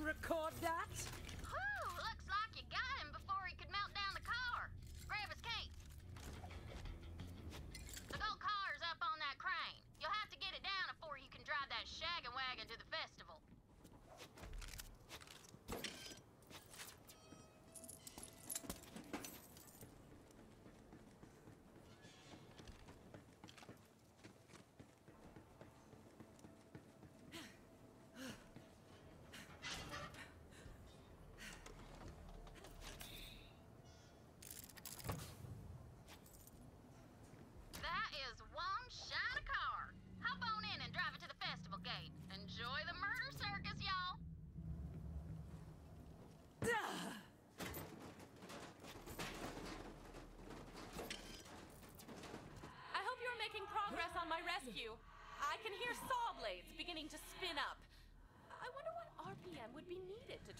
record that?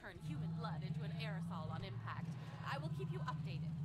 turn human blood into an aerosol on impact. I will keep you updated.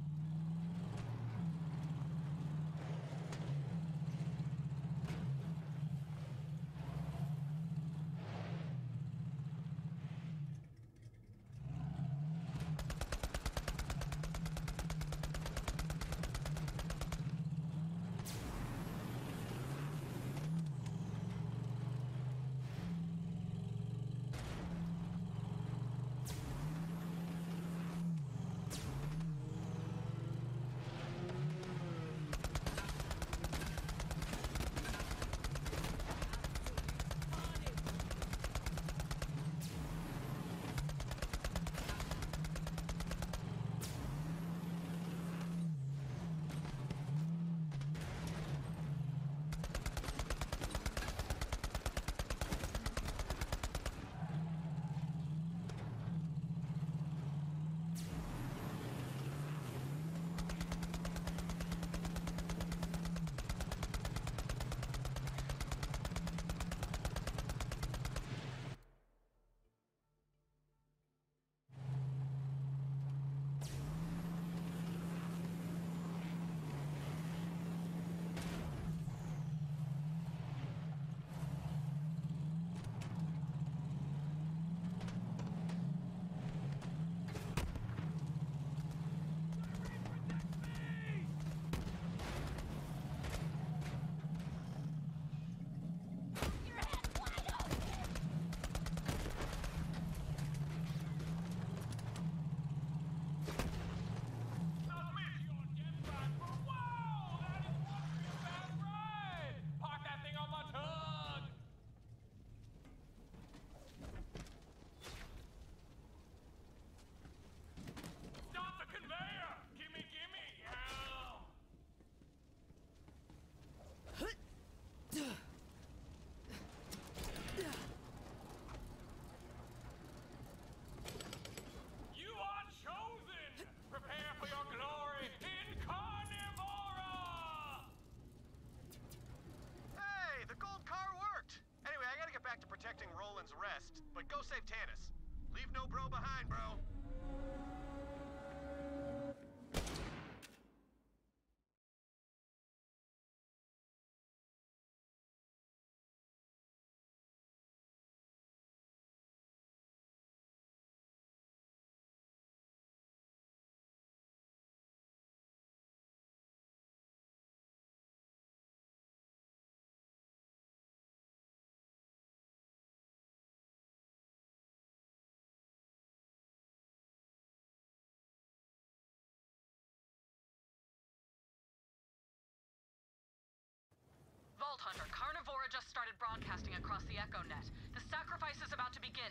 Just started broadcasting across the Echo Net. The sacrifice is about to begin.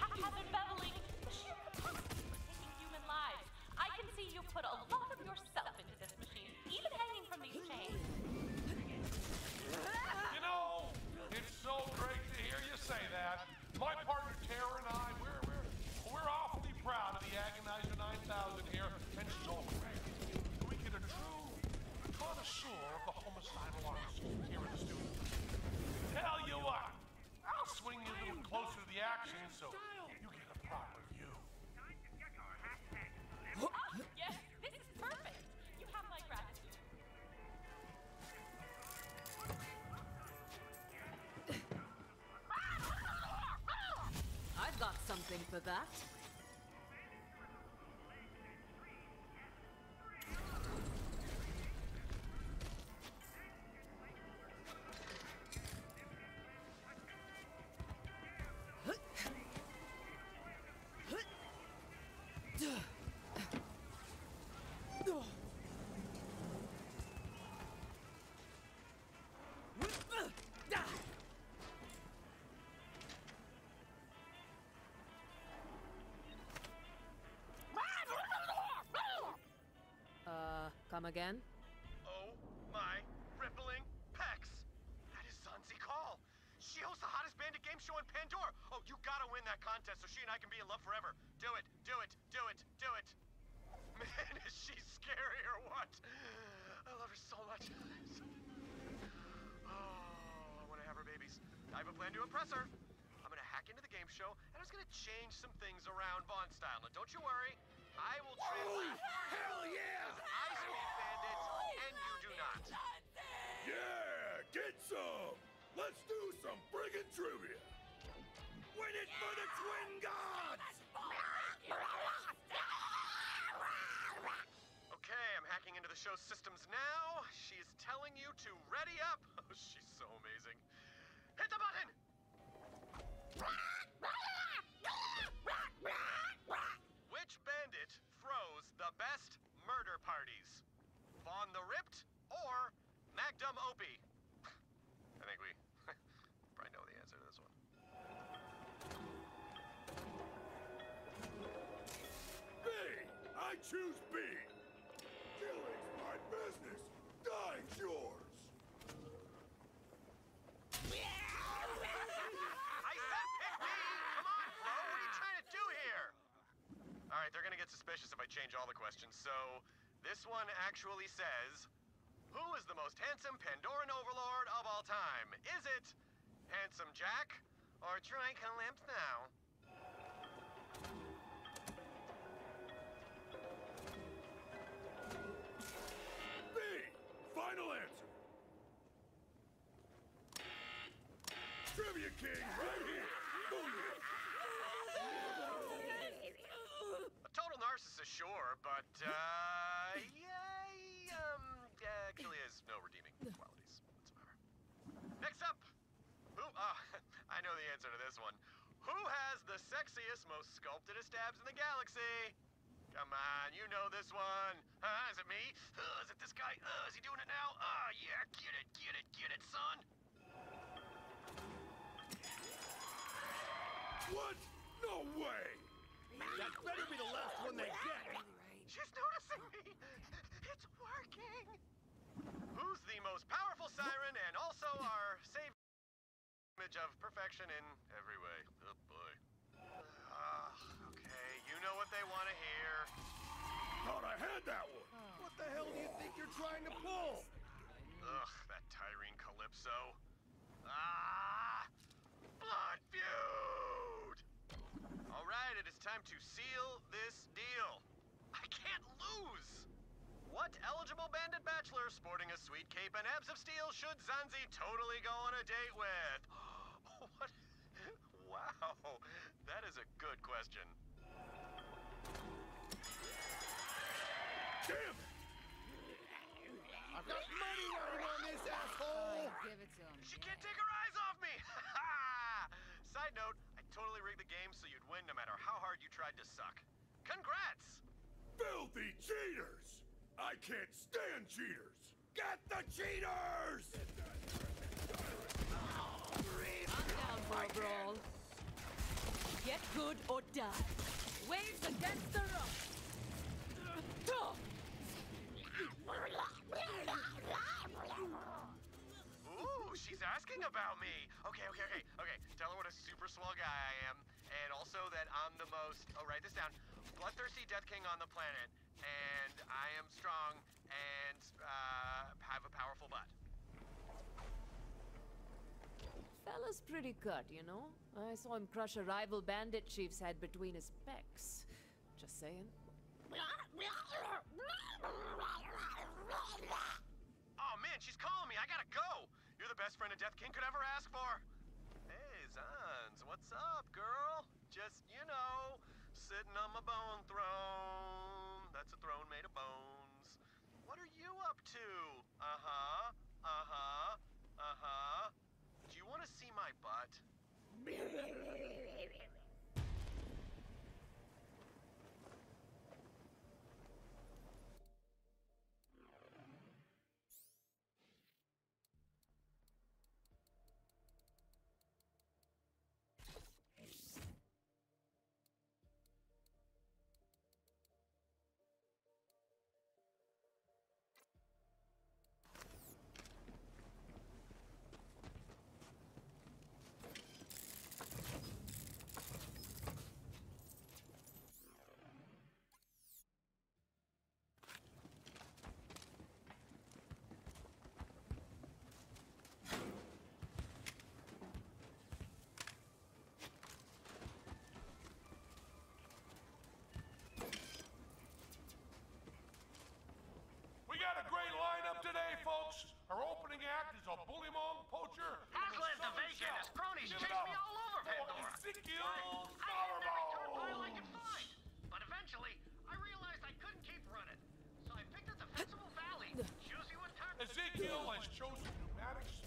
haven't that. Come again? Oh my rippling pecs! That is Zanzi Call. She hosts the hottest bandit game show in Pandora. Oh, you gotta win that contest so she and I can be in love forever. Do it, do it, do it, do it. Man, is she scary or what? I love her so much. Oh, I want to have her babies. I have a plan to impress her. I'm gonna hack into the game show and I was gonna change some things around Vaughn style. Now, don't you worry. I will translate. Oh, hell yeah! I speak bandit, and you do not. Yeah, get some! Let's do some friggin' trivia! Win it for the Twin Gods! Okay, I'm hacking into the show's systems now. She's telling you to ready up. Oh, she's so amazing. Hit the button! Magdum Opie? I think we probably know the answer to this one. B! I choose B! Killing's my business! Dying's yours! I said pick me! Come on, bro! What are you trying to do here? Alright, they're gonna get suspicious if I change all the questions, so this one actually says Who is the most handsome Pandoran overlord of all time? Is it Handsome Jack or Troy Calypso? B! Final answer! Trivia King right here! Booyah! A total narcissist, sure, but uh yeah, actually has no redeeming qualities whatsoever. Next up, who? Uh, I know the answer to this one. Who has the sexiest, most sculptedest abs in the galaxy? Come on, you know this one. Huh? Is it me? Uh, is it this guy? Uh, is he doing it now? Uh, yeah, get it, get it, get it, son. What? No way! That better be the last one they get! She's noticing me. It's working. Who's the most powerful siren and also our save image of perfection in every way? Oh boy. Ah, okay, you know what they want to hear. Thought I had that one! What the hell do you think you're trying to pull? Ugh, that Tyreen Calypso. Ah! Blood feud! Alright, it is time to seal this deal. I can't lose! What eligible bandit bachelor sporting a sweet cape and abs of steel should Zanzi totally go on a date with? what? Wow, that is a good question. Damn it! I've got money riding on this asshole! Give it to him. She can't take her eyes off me! Side note, I totally rigged the game so you'd win no matter how hard you tried to suck. Congrats! Filthy cheaters! I can't stand cheaters! Get the cheaters! I'm down for a brawl. Get good or die. Waves against the rock. Ooh, she's asking about me. Okay, okay, okay, okay. Tell her what a super swell guy I am, and also that I'm the most. Oh, write this down. Bloodthirsty Death King on the planet, and I am strong and uh, have a powerful butt. Fella's pretty cut, you know? I saw him crush a rival bandit chief's head between his pecs. Just saying. Oh man, she's calling me. I gotta go. You're the best friend a Death King could ever ask for. Hey, Zanz, what's up, girl? just, you know, sitting on my bone throne. That's a throne made of bones. What are you up to? Uh-huh, uh-huh, uh-huh. Do you want to see my butt?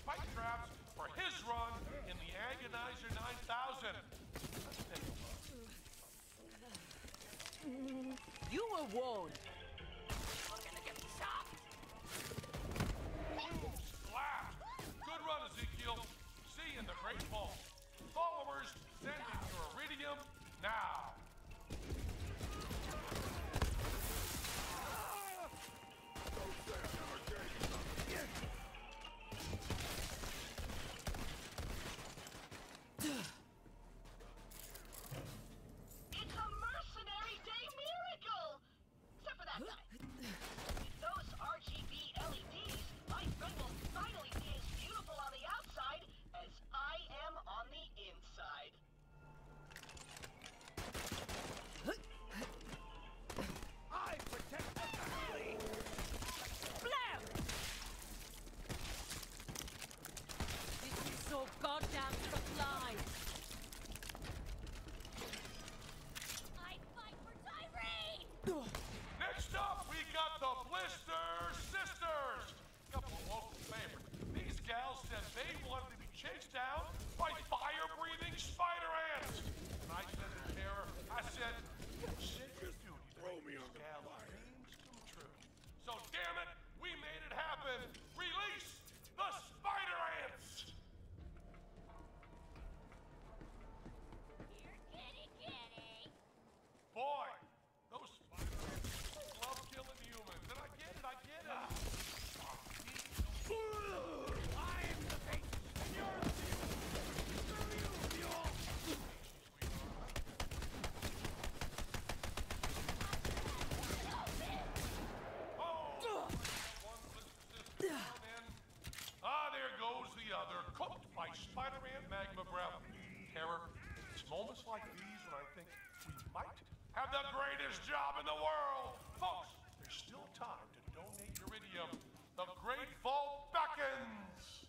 fight traps for his run in the Agonizer 9000. You were warned. by Spider-Man Magma Brown. Terror, it's moments like these when I think we might have the greatest job in the world. Folks, there's still time to donate iridium. The Great Vault beckons.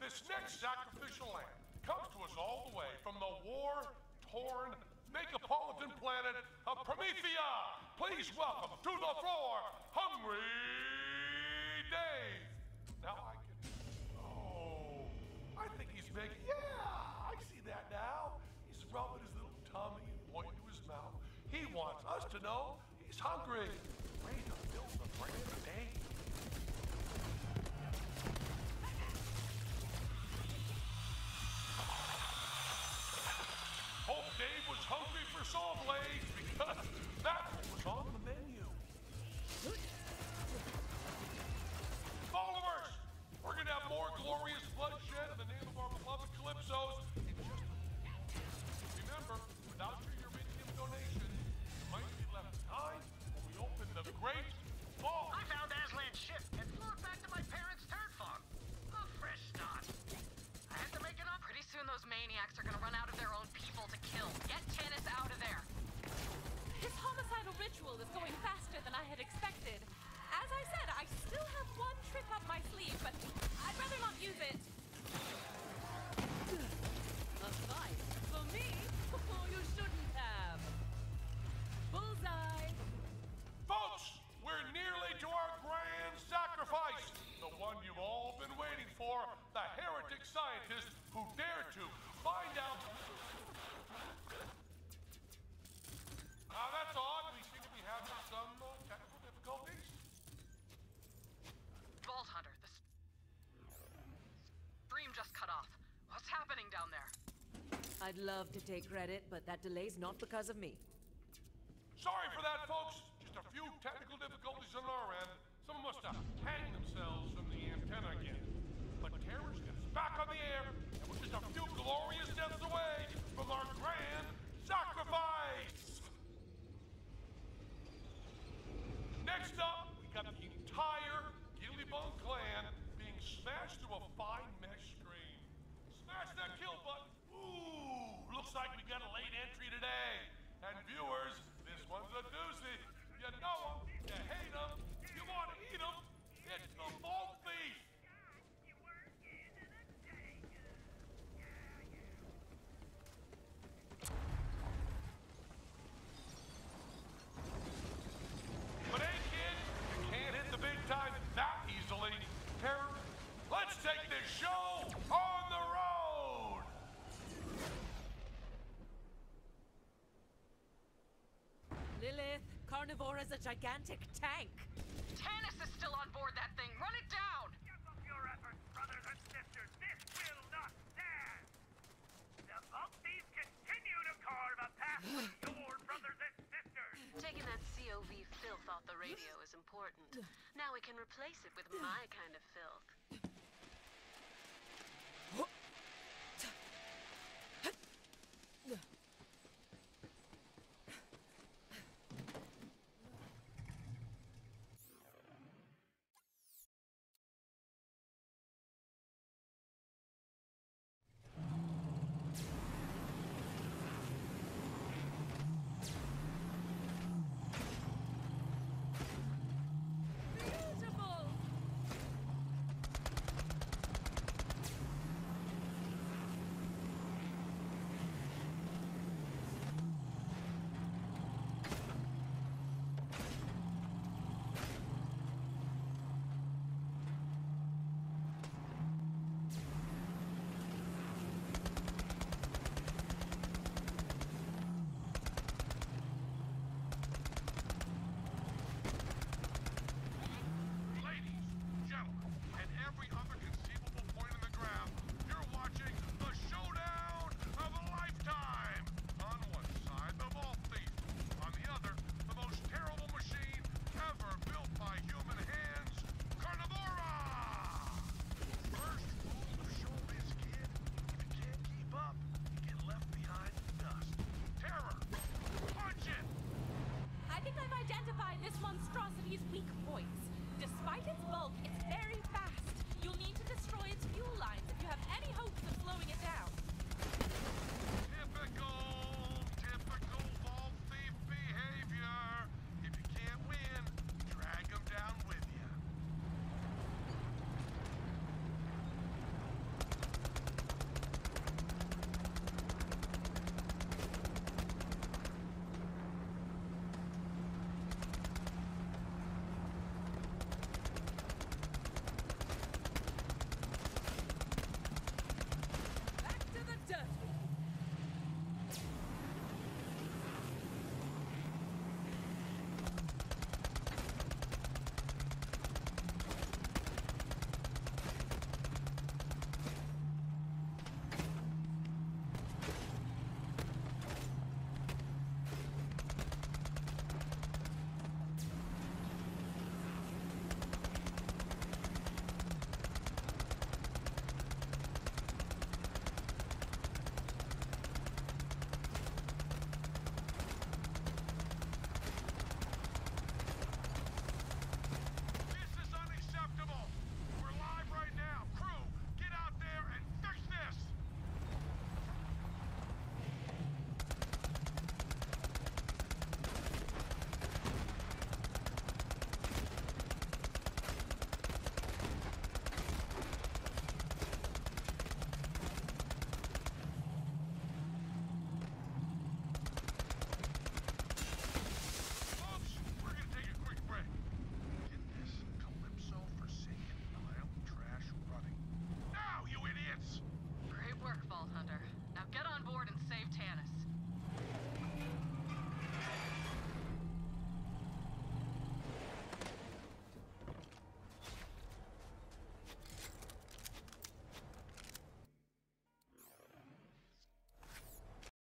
This next sacrificial lamb comes to us all the way from the war-torn megapolitan planet of Promethea. Please welcome to the floor, Hungry Dave. know? He's hungry. I'd love to take credit, but that delay's not because of me. carnivore as a gigantic tank. Tannis is still on board that thing. Run it down! Step up your efforts, brothers and sisters. This will not stand. The Vault continue to carve a path with your brothers and sisters. Taking that COV filth off the radio is important. Now we can replace it with my kind of filth.